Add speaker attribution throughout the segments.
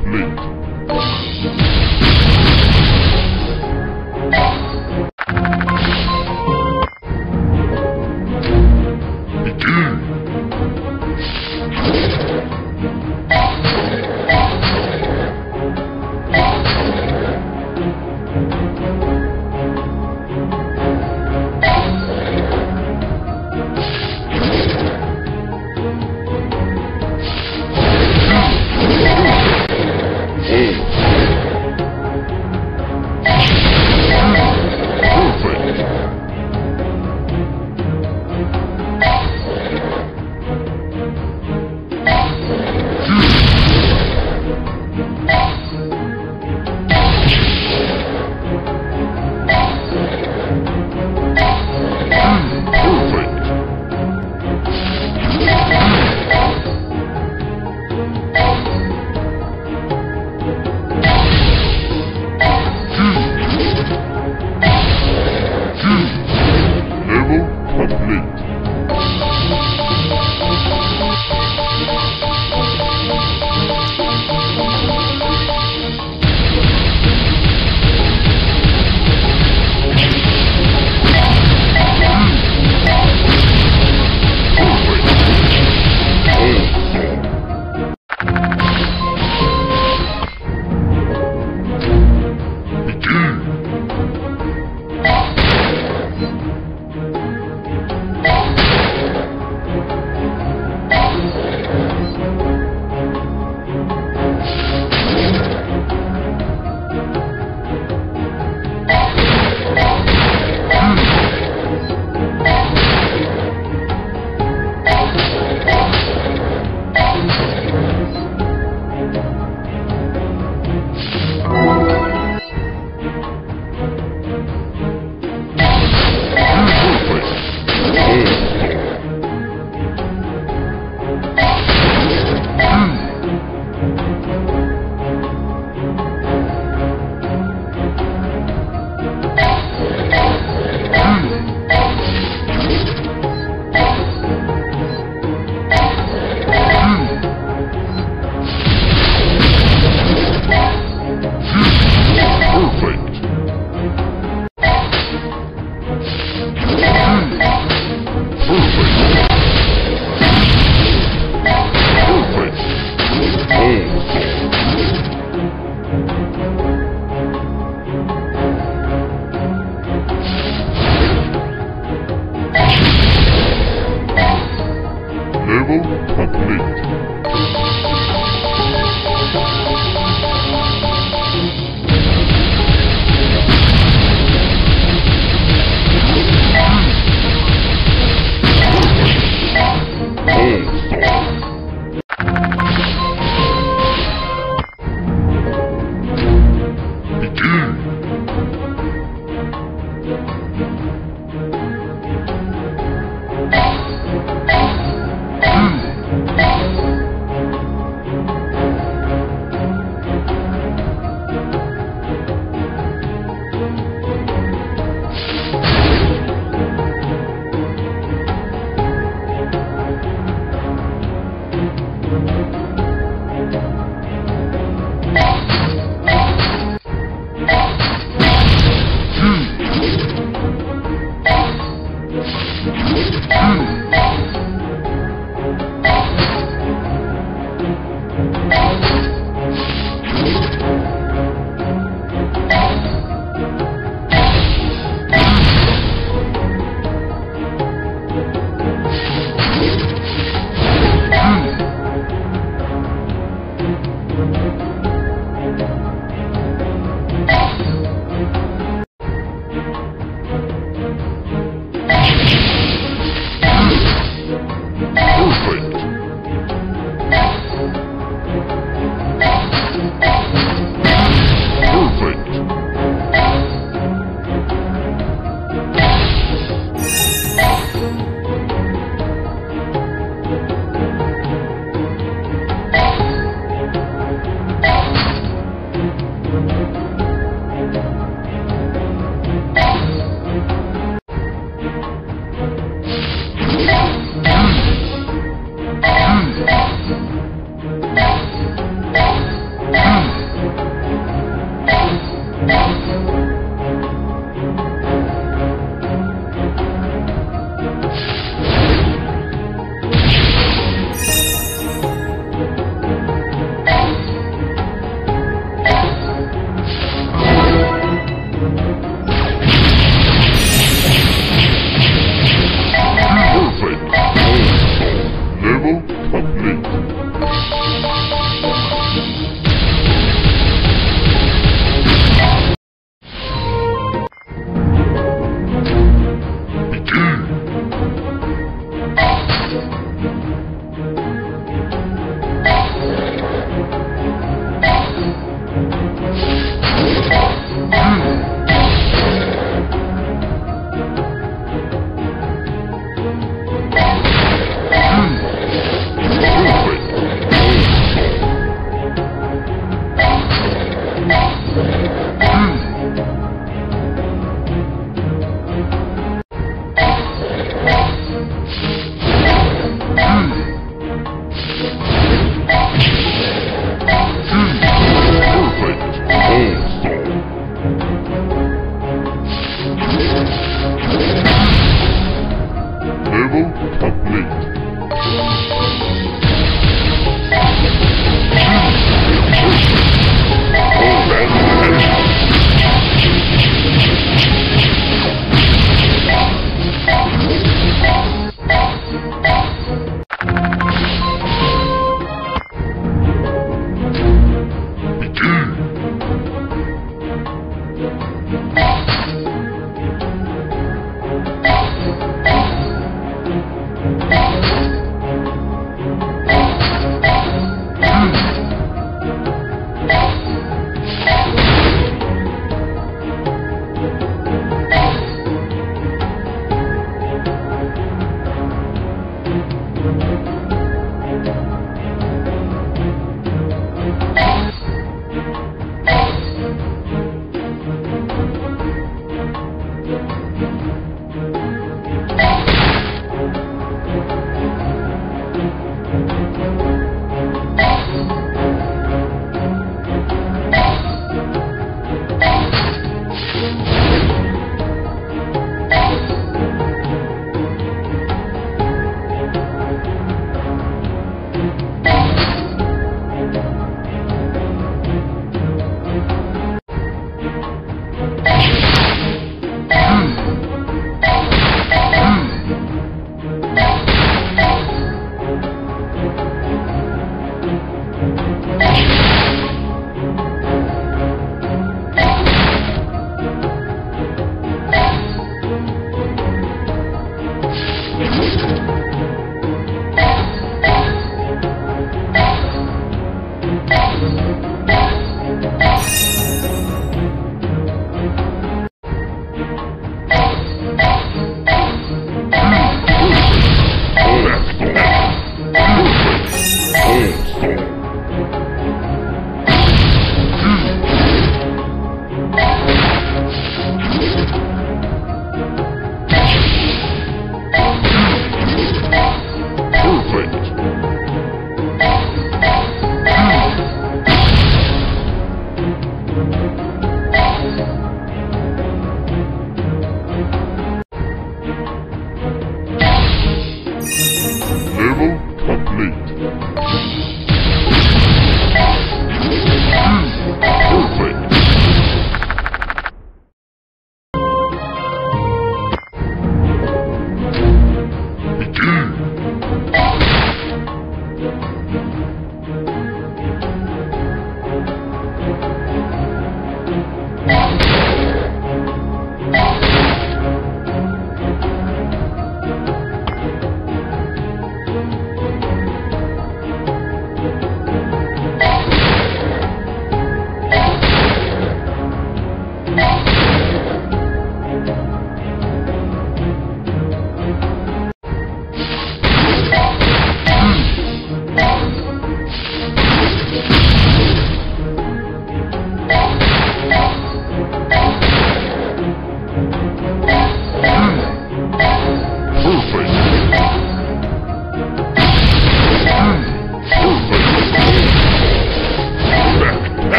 Speaker 1: complete.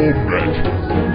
Speaker 1: moment